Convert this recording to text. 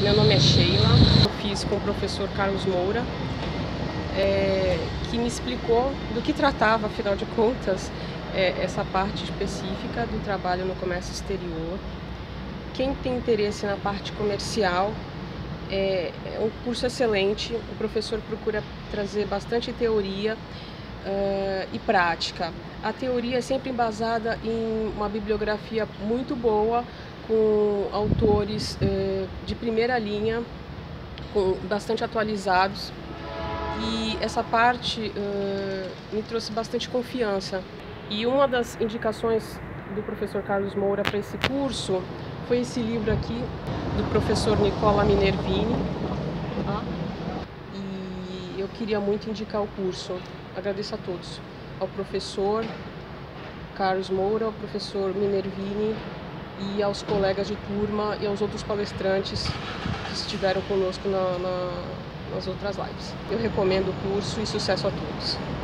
Meu nome é Sheila, eu fiz com o professor Carlos Moura, é, que me explicou do que tratava, afinal de contas, é, essa parte específica do trabalho no comércio exterior. Quem tem interesse na parte comercial, é, é um curso excelente, o professor procura trazer bastante teoria uh, e prática. A teoria é sempre embasada em uma bibliografia muito boa, com autores eh, de primeira linha, com, bastante atualizados. E essa parte eh, me trouxe bastante confiança. E uma das indicações do professor Carlos Moura para esse curso foi esse livro aqui, do professor Nicola Minervini. E eu queria muito indicar o curso. Agradeço a todos. Ao professor Carlos Moura, ao professor Minervini e aos colegas de turma e aos outros palestrantes que estiveram conosco na, na, nas outras lives. Eu recomendo o curso e sucesso a todos.